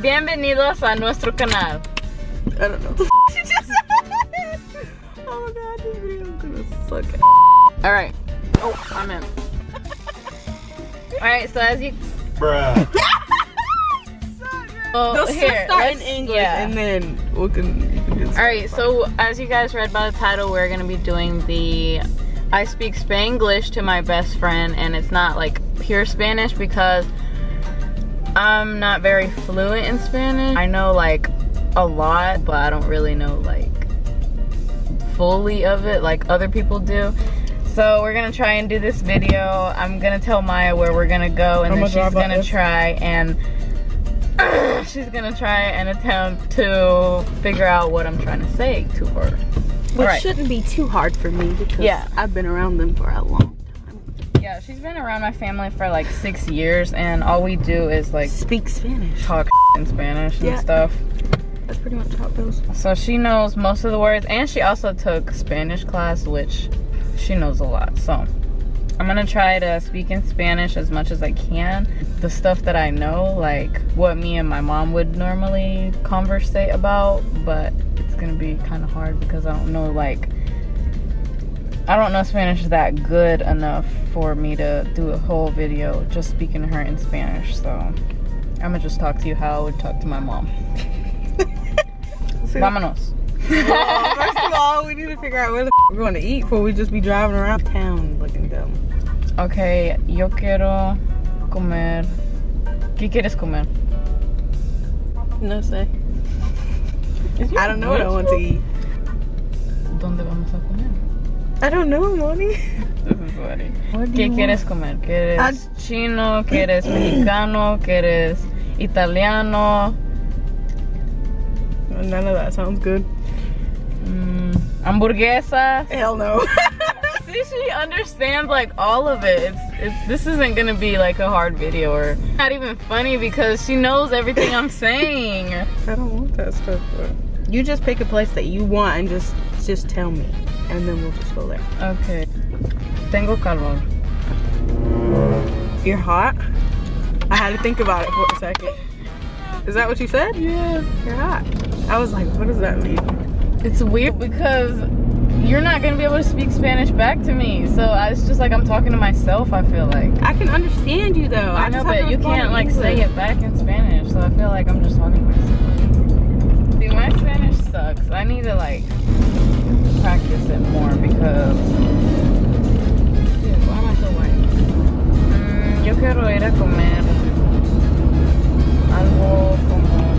Bienvenidos a nuestro canal. I don't know. oh my god, this video is gonna suck. All right. Oh, I'm in. All right. So as you, Bruh. well, oh, They'll here, start in English yeah. and then we can. You can just All right. So as you guys read by the title, we're gonna be doing the I speak Spanglish to my best friend, and it's not like pure Spanish because I'm not very fluent in Spanish. I know like a lot, but I don't really know like fully of it like other people do. So we're gonna try and do this video. I'm gonna tell Mya where we're gonna go, and I'm then gonna she's gonna this. try and she's gonna try and attempt to figure out what I'm trying to say to her. Which Alright. shouldn't be too hard for me because Yeah. I've been around them for a long time. Yeah, she's been around my family for like six years, and all we do is like Speak Spanish. talk in Spanish and Yeah. stuff. That's pretty much how it goes. So she knows most of the words, and she also took Spanish class, which she knows a lot. So I'm gonna try to speak in Spanish as much as I can. The stuff that I know, like what me and my mom would normally conversate about, but it's gonna be kind of hard because I don't know, like, I don't know Spanish that good enough for me to do a whole video just speaking to her in Spanish. So I'm gonna just talk to you how I would talk to my mom. Vámonos. Well, first of all, we need to figure out where the f- we're going to eat before we just be driving around town looking dumb. Ok, yo quiero comer. ¿Qué quieres comer? No say. I don't know what I want to eat. ¿Dónde vamos a comer? I don't know, Moni. This is funny. What do ¿Qué you quieres comer? ¿Quieres Ah. chino? ¿Quieres mexicano? ¿Quieres italiano? None of that sounds good. Mm, hamburguesas? Hell no. See, she understands like all of it. It's, it's this isn't gonna be like a hard video or not even funny because she knows everything I'm saying. I don't want that stuff. But you just pick a place that you want and just just tell me, and then we'll just go there. Okay. Tengo calor. You're hot. I had to think about it for a second. Is that what you said? Yeah. You're hot. I was like, what does that mean? It's weird because you're not gonna be able to speak Spanish back to me. So I- it's just like I'm talking to myself. I feel like. I can understand you though. I know, but you can't like say it back in Spanish. So I feel like I'm just talking to myself. See, my Spanish sucks. I need to like practice it more because. Why am I so white? Mm, yo quiero ir a comer algo como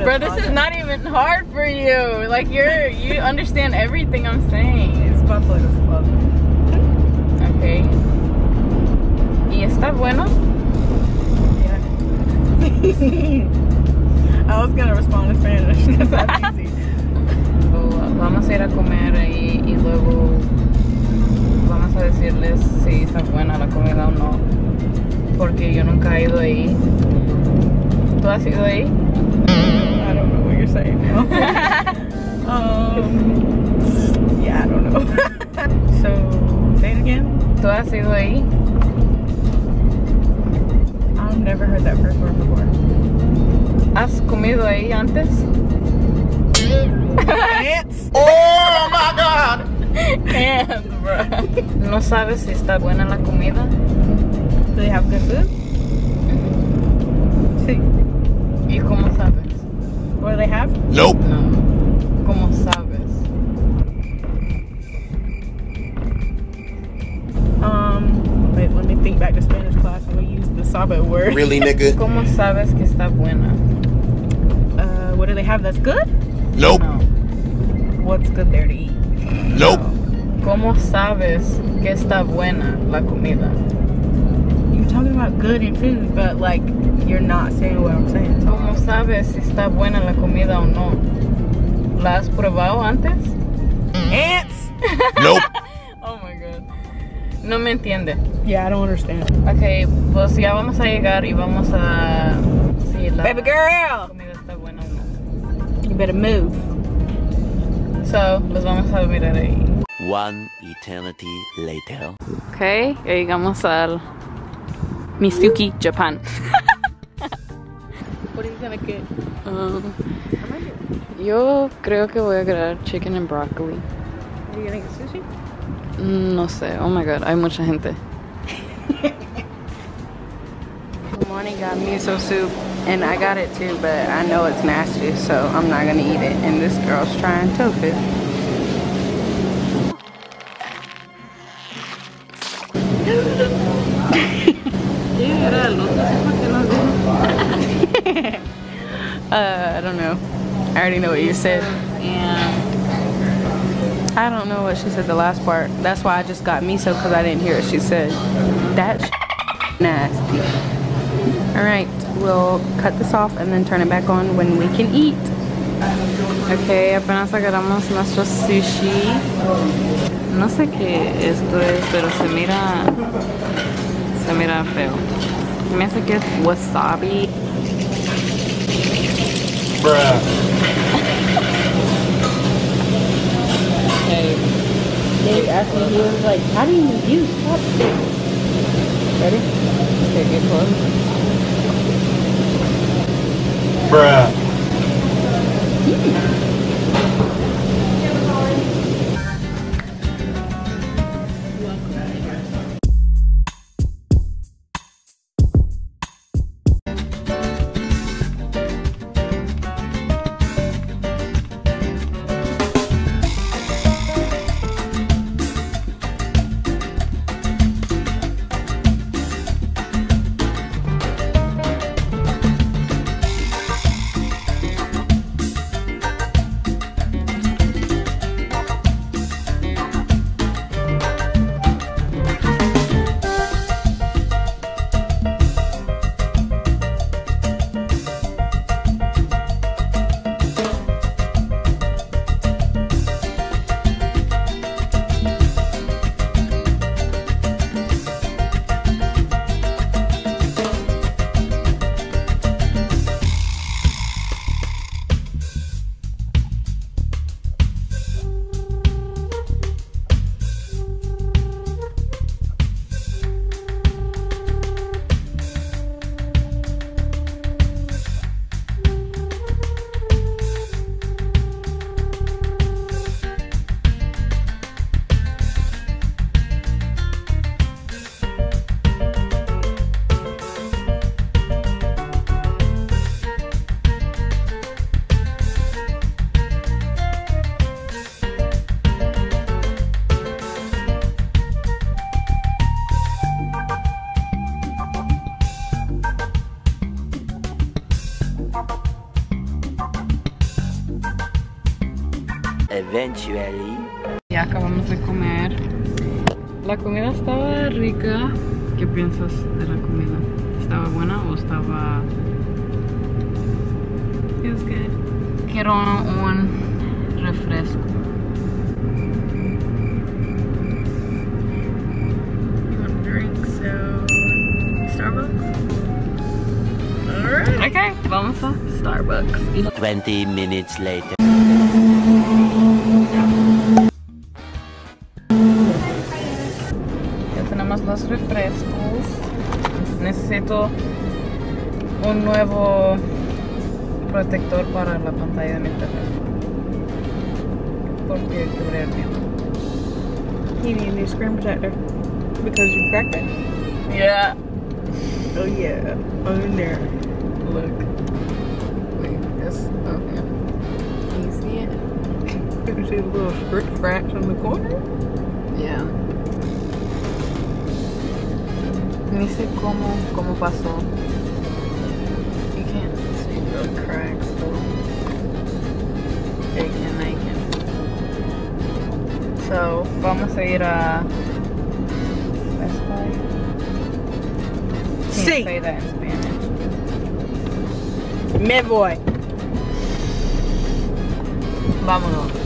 Bro, this is not even hard for you. Like you're you understand everything I'm saying. It's Plaza. Okay. ¿Y está bueno? I was gonna respond in Spanish because that's easy. O vamos a ir a comer ahí y luego vamos a decirles si está buena la comida o no. Porque yo nunca he ido ahí. ¿Tú has ido ahí? Saying now. um, yeah, I don't know. so, say it again. ¿Tú has ido ahí? I've never heard that first word before. ¿Has comido ahí antes? Ants. Oh my god! And, bro. ¿No sabes si está buena la comida? Do they have good food? Sí. ¿Y cómo sabes? What do they have? Nope. No. ¿Cómo sabes? Um, wait, let me think back to Spanish class and we use the sabe word. Really, nigga? ¿Cómo sabes que está buena? Uh, what do they have that's good? Nope. No. What's good there to eat? Nope. ¿Cómo sabes que está buena la comida? Good in food, but like you're not saying what I'm saying. So ¿Cómo sabes si está buena la comida o no? ¿La has probado antes? ants. Nope. Oh my god. No me entiende. Yeah, I don't understand. Ok, pues ya vamos a llegar y vamos a... Si la Baby girl. comida está buena o no. better move. So, pues vamos a mirar ahí. One eternity later. Ok, ya llegamos al Mitsuki, Japan. What are you gonna get? Um, yo creo que voy a chicken and broccoli. Are you gonna get sushi? Mm, No sé, oh my god, hay mucha gente. Morning got miso soup, and I got it too, but I know it's nasty, so I'm not gonna eat it. And this girl's trying tofu. Don't know. I already know what you said. And I don't know what she said the last part. That's why I just got miso because I didn't hear what she said. That's nasty. All right, we'll cut this off and then turn it back on when we can eat. ok, apenas agarramos nuestro sushi. No sé qué esto es, pero se mira. Se mira feo. Me hace que es wasabi. Bruh. Dave asked me, he was like, how do you use chopsticks? Ready? Okay, get close. Bruh. Eventually. Ya acabamos de comer. La comida estaba rica. ¿Qué piensas de la comida? ¿Estaba buena o estaba.? It good. Quiero un refresco. Starbucks? Alright. Ok, vamos a Starbucks. 20 minutes later. Ya tenemos los refrescos. Necesito un nuevo protector para la pantalla de mi teléfono. Porque quebré el mío. You need a new screen protector because you cracked it. Yeah. Oh yeah, oh, on there. See the little scratch on the corner. Yeah. Ni sé cómo, cómo pasó. You can't see the cracks though. They can, I can. So, vamos a ir a Best Buy. Can't Sí. say that in Spanish. Me voy. Vámonos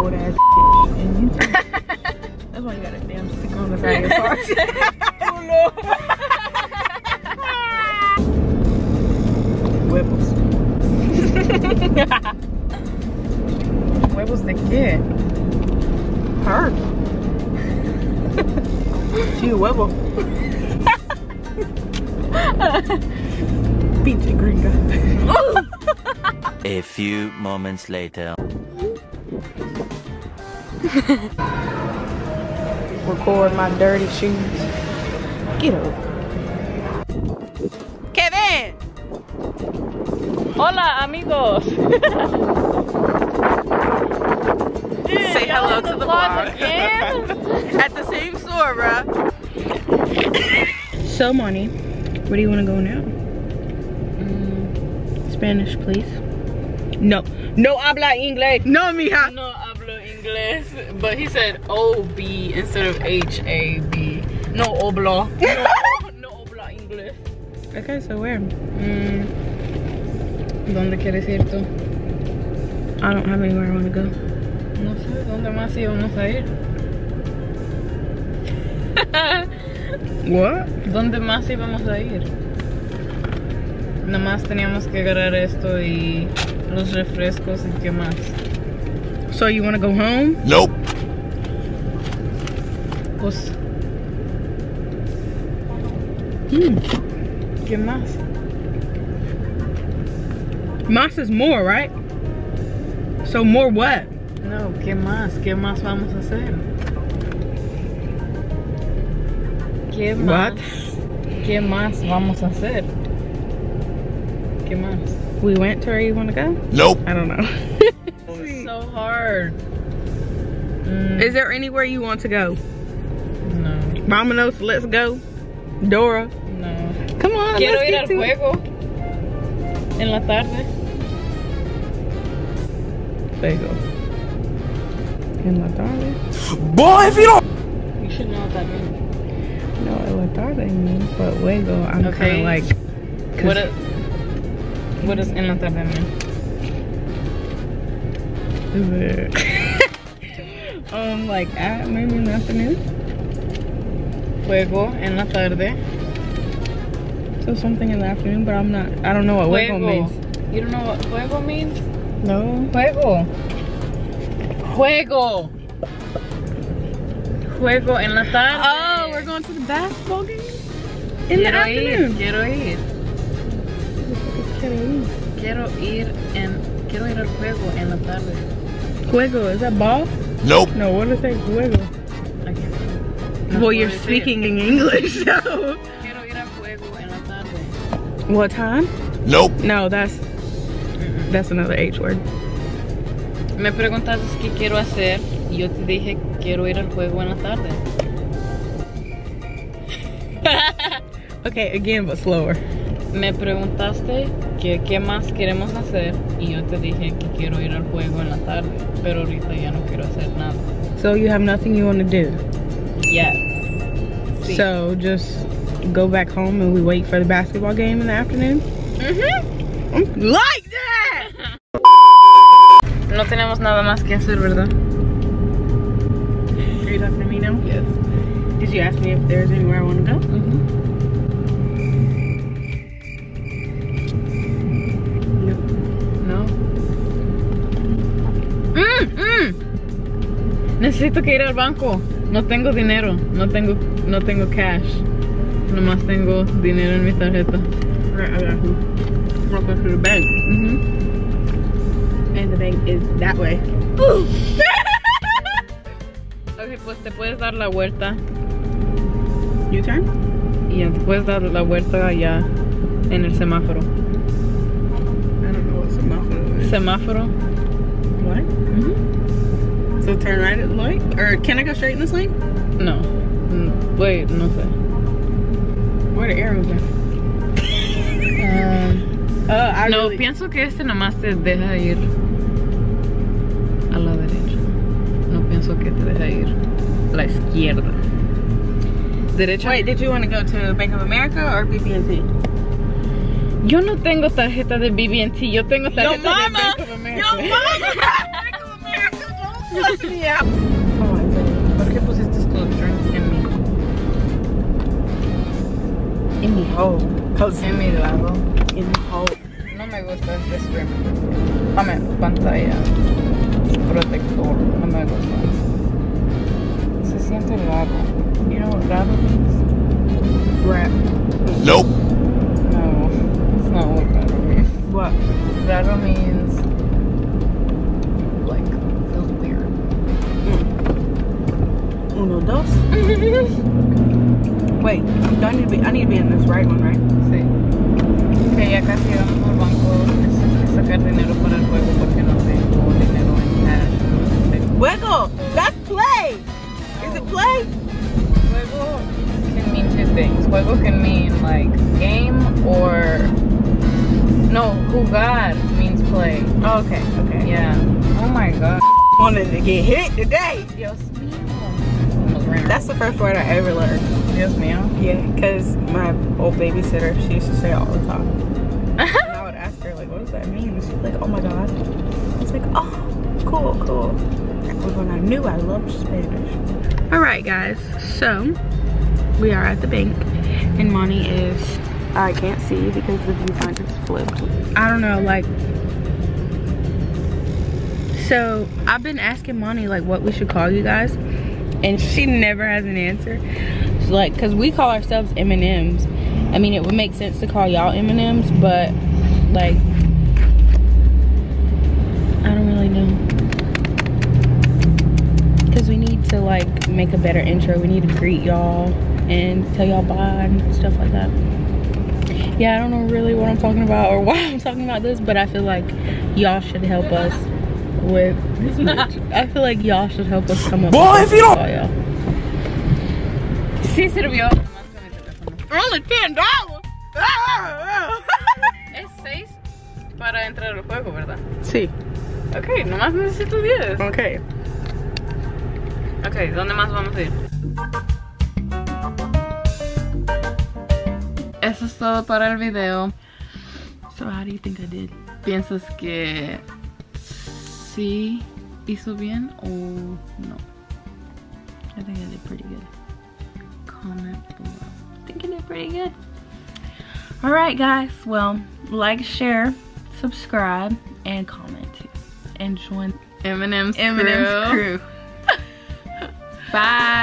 old ass and you That's why you got a damn stick on the side of your car. oh no. Wibbles. Wibbles the kid. Her. she a wibble. Pinche gringa. a few moments later. Record my dirty shoes. Get up. Kevin! Hola, amigos. Say hello to the vlog bar. again? At the same store, bruh. So, Monty, where do you want to go now? Mm, Spanish, please. No. No habla inglés. No, mija. No but he said O B instead of H A B. No oblo. No, no obla inglés. Okay, so where? Mm. ¿Dónde quieres ir tú? I don't have anywhere I want to go. No sé, ¿dónde más íbamos a ir? What? ¿Dónde más íbamos a ir? Nada más teníamos que agarrar esto y los refrescos y qué más. So you want to go home? Nope. Pues, Hmm. ¿qué más? Más is more, right? So more what? No, ¿qué más? ¿Qué más vamos a hacer? ¿Qué más? What? ¿Qué más vamos a hacer? ¿Qué más? We went to where you want to go? Nope. I don't know. It's so hard. Mm, Is there anywhere you want to go? no, Vámonos, let's go. Dora. no. Come on, Quiero let's ir get al to it. juego. En la tarde. Fuego. En la tarde. Boy, if you don't. You should know what that means. No, en la tarde means, but fuego, I'm Okay. kind of like. 'cause- What, is, what does en la tarde mean? um, like at maybe in the afternoon. Juego en la tarde. So something in the afternoon, but I'm not. I don't know what fuego means. You don't know what juego means? No. Juego. Juego. Juego en la tarde. Oh, we're going to the basketball game in the quiero afternoon. ir, quiero ir. Quiero ir en quiero ir al juego en la tarde. Juego is that ball? Nope. No, what is that juego? I can't- well, you're speaking in English, so. Quiero ir al juego en la tarde. What time? Nope. No, that's that's another H word. Me preguntaste qué quiero hacer y yo te dije quiero ir al juego en la tarde. Okay, again, but slower. Me preguntaste que qué más queremos hacer y yo te dije que quiero ir al juego en la tarde, pero ahorita ya no quiero hacer nada. So you have nothing you want to do. Yes. Sí. So just go back home and we wait for the basketball game in the afternoon. Ujú. Like that. No tenemos nada más que hacer, ¿verdad? Are you talking to me now? Yes. Did you ask me if there's anywhere I want to go? No. Necesito que ir al banco. No tengo dinero. No tengo, no tengo cash. Nomás tengo dinero en mi tarjeta. Right, I got you. We'll go to the bank, Ujú. and the bank is that way. Ok, pues te puedes dar la vuelta You turn. y ya te puedes dar la vuelta allá en el semáforo. I don't know what's a muffin. Semáforo. Turn right at the light, or can I go straight in this lane? No. Mm, Wait, no sé. Where the arrows at? Um, I no, really- pienso que este nomás te deja ir a la derecha. No pienso que te deja ir a la izquierda. Derecha. Wait, did you want to go to Bank of America or BB&T? Yo no tengo tarjeta de BB&T, yo tengo tarjeta de mama! Bank of America. Yo, mama! ¿Por qué pusiste tu drink en mi, In the hole. En mi lado? in the hole. No me gusta este stream. Dame pantalla. Protector. No me gusta. Se siente raro. You know what raro means? Rap. Nope. No, it's not what raro means. What? Raro means Wait, do I need to be? I need to be in this right one, right? Sí. Que ya casi vamos al banco. Sacar dinero para el juego porque no tengo dinero en cash. Wiggle. That's play. Is it play? Juego can mean two things. Juego can mean like game or no, jugar means play. Oh, okay. Okay. Yeah. Oh my god. Wanted to get hit today. Dios mío. Almost ran That's the first word I ever learned. Dios mío. Yeah, because my old babysitter, she used to say it all the time. And I would ask her, like, what does that mean? And she's like, oh my god. I was like, oh, cool, cool. That was when I knew I loved Spanish. All right, guys. So, we are at the bank. And Monty is, I can't see because the viewfinder's flipped. I don't know, like, so I've been asking Monty, like, what we should call you guys. And she never has an answer. She's like, because we call ourselves M&Ms. I mean, it would make sense to call y'all M&Ms, but, like, I don't really know. Because we need to, like, make a better intro. We need to greet y'all and tell y'all bye and stuff like that. Yeah, I don't know really what I'm talking about or why I'm talking about this, but I feel like y'all should help us with this match, I feel like y'all should help us come up Boy, if you don't- oh, all y'all. Sí sirvió. Nomás con mi teléfono. For only ten dollars. Es 6 para entrar al juego, ¿verdad? sí, Ok, nomás necesito 10. okay. Ok, ¿dónde más vamos a ir? Eso es todo para el video. So how do you think I did? ¿Piensas que sí hizo bien o no? I think I did pretty good. Comment below. I think I did pretty good. All right, guys. Well, like, share, subscribe, and comment. And join M&M's M&M's crew. Bye.